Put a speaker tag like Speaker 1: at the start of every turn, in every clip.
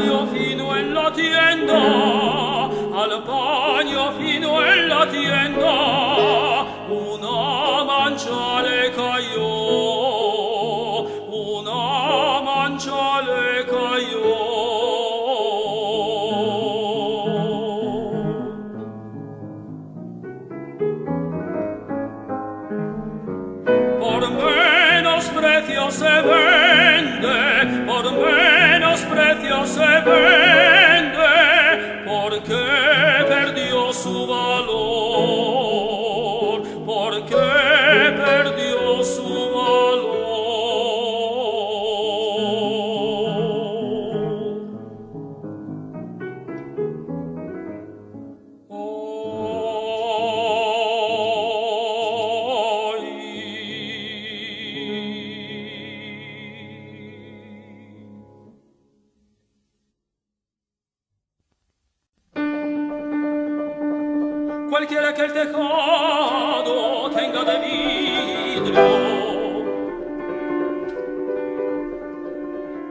Speaker 1: bagno fino alla tienda al bagno fino alla tienda una manciale caiò una manciale caiò Por menos precio se ve se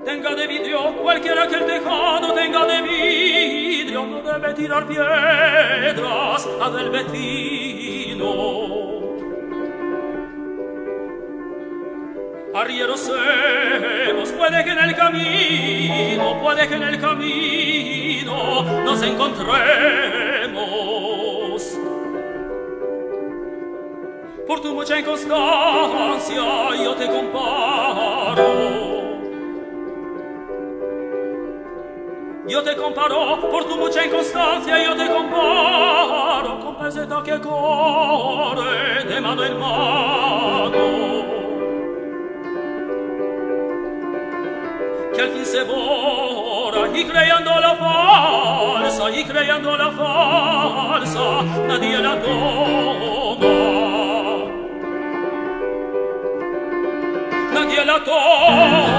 Speaker 1: Tenga de vidrio, cualquiera que el tejado tenga de vidrio No debe tirar piedras a del vecino Arrieros senos, puede que en el camino, puede que en el camino nos encontremos. Portumoci in costanza, io te comparo. Io te comparo, portumoci in costanza, io te comparo. Con peseta che corre, de mano in mano. Che al fin se vora, gli creando la falsa, gli creando la falsa, nadie la toma. creator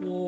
Speaker 1: war.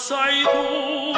Speaker 1: وسعدوا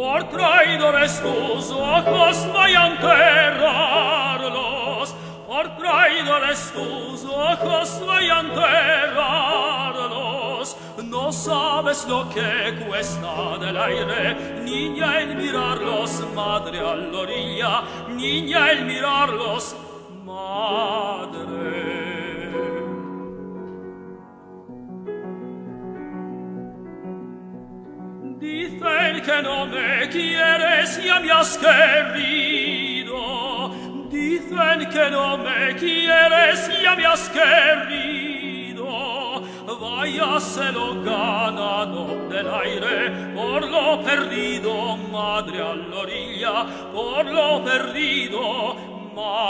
Speaker 1: Por traidor ojos vayan terrarlos, por traidor ojos vayan terrarlos. No sabes lo que cuesta del aire, niña el mirarlos, madre a la orilla, niña el mirarlos, madre. di fel che non me chiere sia mia has querido. Dicen que no me chiere sia mia has querido. a se lo ganado del aire por lo perdido madre a la orilla, por lo perdido madre